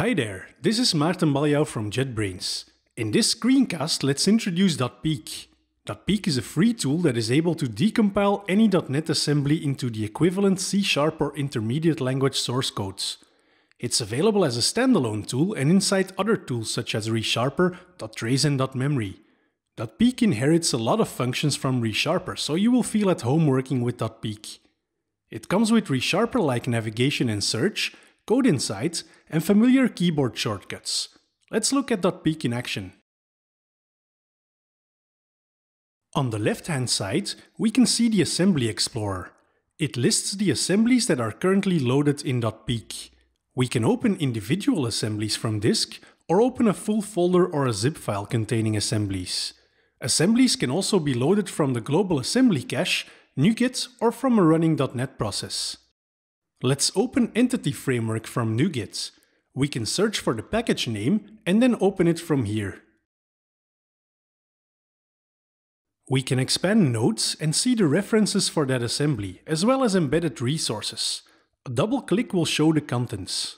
Hi there, this is Maarten Balliauw from JetBrains. In this screencast, let's introduce dotPeek. dotPeek is a free tool that is able to decompile any .NET assembly into the equivalent C-sharp or intermediate language source codes. It's available as a standalone tool and inside other tools such as ReSharper, dotTrace and dotMemory. dotPeek inherits a lot of functions from ReSharper, so you will feel at home working with dotPeek. It comes with ReSharper like navigation and search, code insights, and familiar keyboard shortcuts. Let's look at dotPeek in action. On the left-hand side, we can see the Assembly Explorer. It lists the assemblies that are currently loaded in dotPeek. We can open individual assemblies from disk or open a full folder or a zip file containing assemblies. Assemblies can also be loaded from the global assembly cache, NuGet or from a running .NET process. Let's open Entity Framework from NuGet. We can search for the package name and then open it from here. We can expand nodes and see the references for that assembly, as well as embedded resources. A double click will show the contents.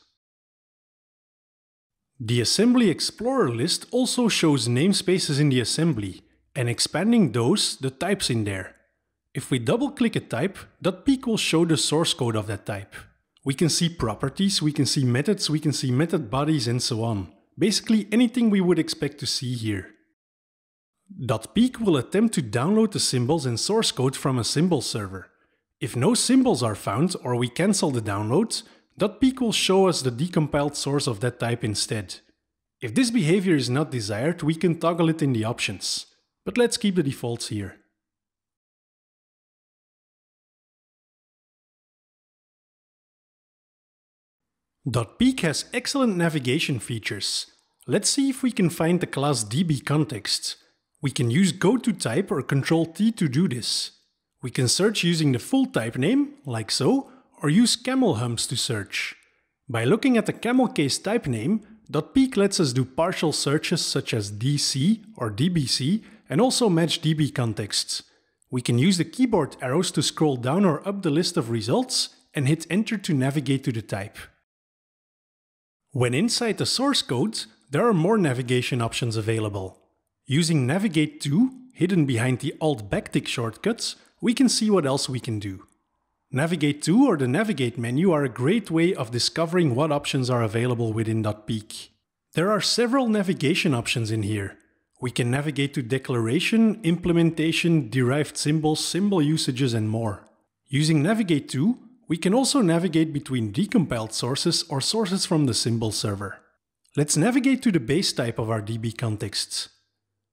The Assembly Explorer list also shows namespaces in the assembly, and expanding those, the types in there. If we double click a type, dotPeek will show the source code of that type. We can see properties, we can see methods, we can see method bodies and so on. Basically anything we would expect to see here. dotPeek will attempt to download the symbols and source code from a symbol server. If no symbols are found or we cancel the download, dotPeek will show us the decompiled source of that type instead. If this behavior is not desired, we can toggle it in the options. But let's keep the defaults here. dotPeek has excellent navigation features. Let's see if we can find the class DB context. We can use go-to-type or Ctrl-T to do this. We can search using the full type name, like so, or use camel humps to search. By looking at the camel case type name, dotPeek lets us do partial searches such as DC or DBC and also match DB contexts. We can use the keyboard arrows to scroll down or up the list of results and hit enter to navigate to the type. When inside the source code, there are more navigation options available. Using Navigate to, hidden behind the Alt backtick shortcuts, we can see what else we can do. Navigate to or the Navigate menu are a great way of discovering what options are available within dotPeek. There are several navigation options in here. We can navigate to declaration, implementation, derived symbols, symbol usages and more. Using Navigate to, we can also navigate between decompiled sources or sources from the symbol server. Let's navigate to the base type of our DB contexts.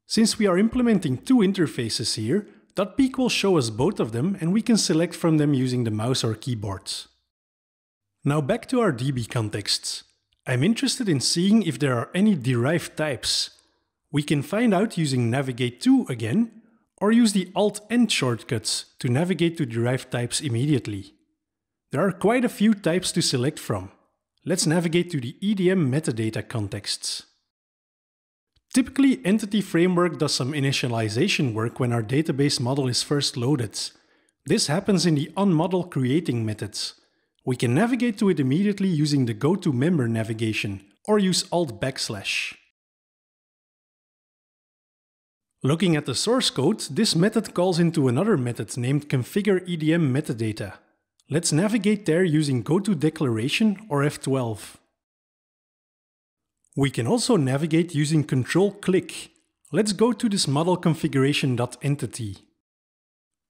Since we are implementing two interfaces here, dotPeek will show us both of them and we can select from them using the mouse or keyboards. Now back to our DB contexts. I'm interested in seeing if there are any derived types. We can find out using Navigate to again, or use the Alt-N shortcuts to navigate to derived types immediately. There are quite a few types to select from. Let's navigate to the EDM metadata contexts. Typically, Entity Framework does some initialization work when our database model is first loaded. This happens in the onModel creating methods. We can navigate to it immediately using the go-to-member navigation, or use alt backslash. Looking at the source code, this method calls into another method named configure EDM metadata. Let's navigate there using go-to-declaration or F12. We can also navigate using Control-click. Let's go to this model configuration.entity.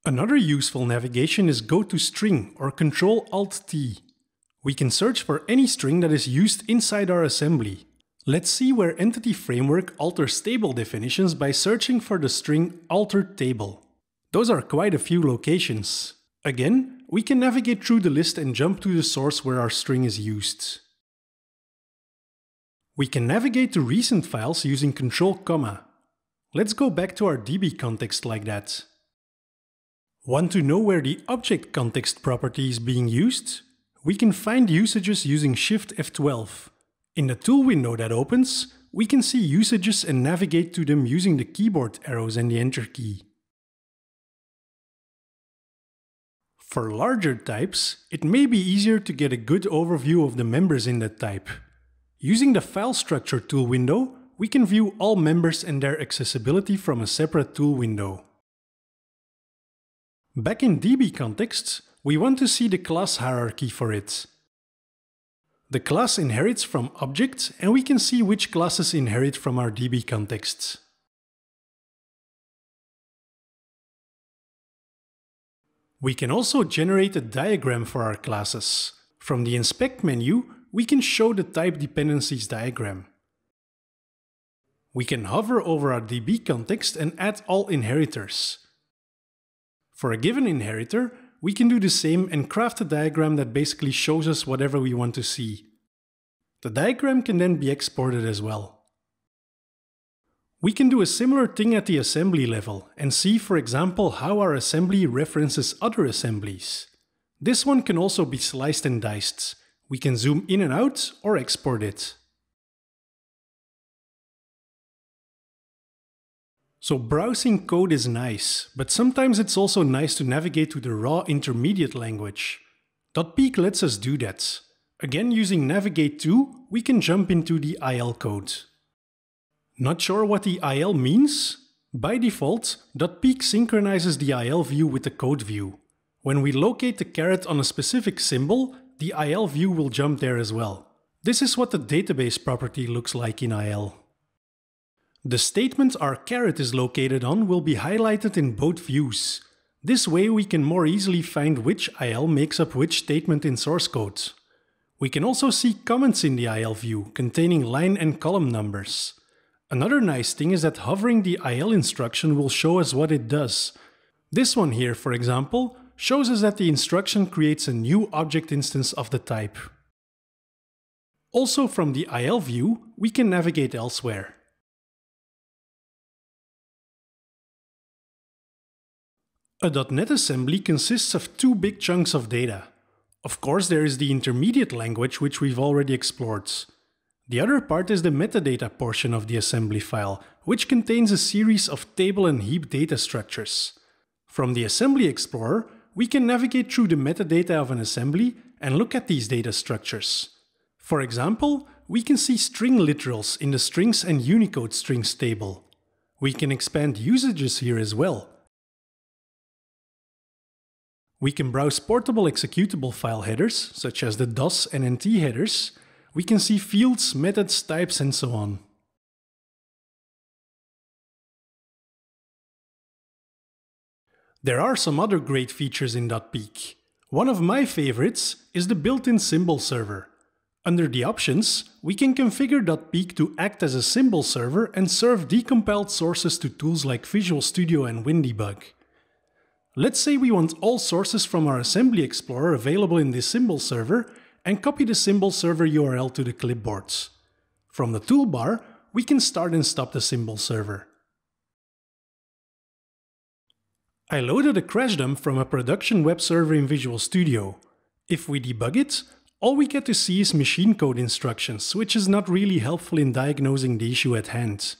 Another useful navigation is go to string or Control-Alt-T. We can search for any string that is used inside our assembly. Let's see where Entity Framework alters table definitions by searching for the string altered table. Those are quite a few locations. Again, we can navigate through the list and jump to the source where our string is used. We can navigate to recent files using Control Comma. Let's go back to our DB context like that. Want to know where the object context property is being used? We can find usages using Shift F12. In the tool window that opens, we can see usages and navigate to them using the keyboard arrows and the Enter key. For larger types, it may be easier to get a good overview of the members in that type. Using the File Structure tool window, we can view all members and their accessibility from a separate tool window. Back in DB contexts, we want to see the class hierarchy for it. The class inherits from objects and we can see which classes inherit from our DB contexts. We can also generate a diagram for our classes. From the Inspect menu, we can show the type dependencies diagram. We can hover over our DB context and add all inheritors. For a given inheritor, we can do the same and craft a diagram that basically shows us whatever we want to see. The diagram can then be exported as well. We can do a similar thing at the assembly level and see for example how our assembly references other assemblies. This one can also be sliced and diced. We can zoom in and out or export it. So browsing code is nice, but sometimes it's also nice to navigate to the raw intermediate language. dotPeek lets us do that. Again using navigate to, we can jump into the IL code. Not sure what the IL means? By default, dotPeek synchronizes the IL view with the code view. When we locate the caret on a specific symbol, the IL view will jump there as well. This is what the database property looks like in IL. The statement our caret is located on will be highlighted in both views. This way we can more easily find which IL makes up which statement in source code. We can also see comments in the IL view containing line and column numbers. Another nice thing is that hovering the IL instruction will show us what it does. This one here, for example, shows us that the instruction creates a new object instance of the type. Also from the IL view, we can navigate elsewhere. A .NET assembly consists of two big chunks of data. Of course, there is the intermediate language, which we've already explored. The other part is the metadata portion of the assembly file, which contains a series of table and heap data structures. From the Assembly Explorer, we can navigate through the metadata of an assembly and look at these data structures. For example, we can see string literals in the strings and Unicode strings table. We can expand usages here as well. We can browse portable executable file headers, such as the DOS and NT headers, we can see fields, methods, types, and so on. There are some other great features in dotPeek. One of my favorites is the built-in symbol server. Under the options, we can configure dotPeek to act as a symbol server and serve decompiled sources to tools like Visual Studio and WinDbg. Let's say we want all sources from our Assembly Explorer available in this symbol server and copy the symbol server URL to the clipboards. From the toolbar, we can start and stop the symbol server. I loaded a crash dump from a production web server in Visual Studio. If we debug it, all we get to see is machine code instructions, which is not really helpful in diagnosing the issue at hand.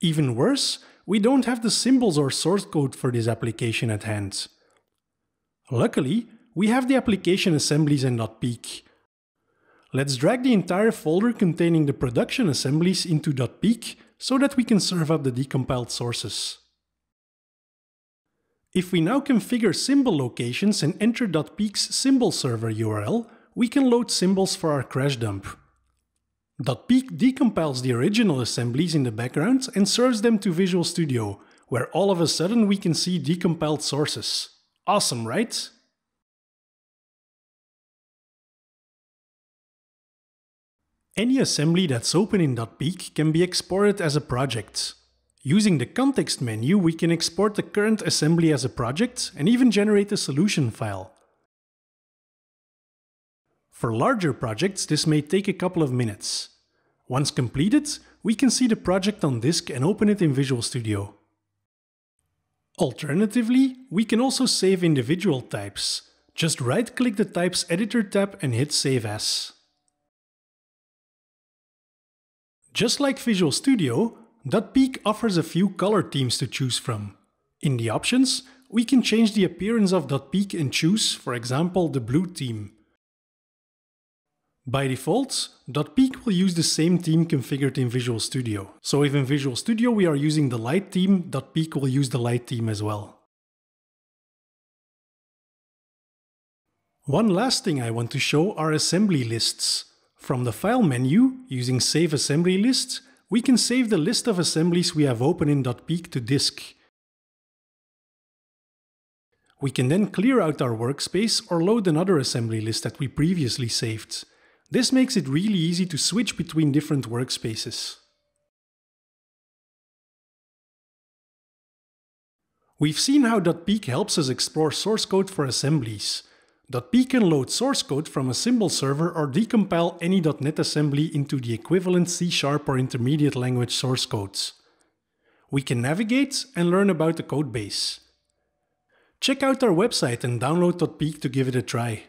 Even worse, we don't have the symbols or source code for this application at hand. Luckily, we have the application assemblies and dotPeek. Let's drag the entire folder containing the production assemblies into dotPeek so that we can serve up the decompiled sources. If we now configure symbol locations and enter dotPeek's symbol server URL, we can load symbols for our crash dump. dotPeek decompiles the original assemblies in the background and serves them to Visual Studio, where all of a sudden we can see decompiled sources. Awesome, right? Any assembly that's open in dotPeek can be exported as a project. Using the context menu, we can export the current assembly as a project and even generate a solution file. For larger projects, this may take a couple of minutes. Once completed, we can see the project on disk and open it in Visual Studio. Alternatively, we can also save individual types. Just right-click the Types Editor tab and hit Save As. Just like Visual Studio, dotPeek offers a few color themes to choose from. In the options, we can change the appearance of dotPeek and choose, for example, the blue theme. By default, dotPeek will use the same theme configured in Visual Studio. So if in Visual Studio we are using the light theme, dotPeek will use the light theme as well. One last thing I want to show are assembly lists. From the File menu, using Save Assembly List, we can save the list of assemblies we have open in dotPeek to disk. We can then clear out our workspace or load another assembly list that we previously saved. This makes it really easy to switch between different workspaces. We've seen how dotPeek helps us explore source code for assemblies. dotPeek can load source code from a symbol server or decompile any .NET assembly into the equivalent C-sharp or intermediate language source codes. We can navigate and learn about the codebase. Check out our website and download dotPeek to give it a try.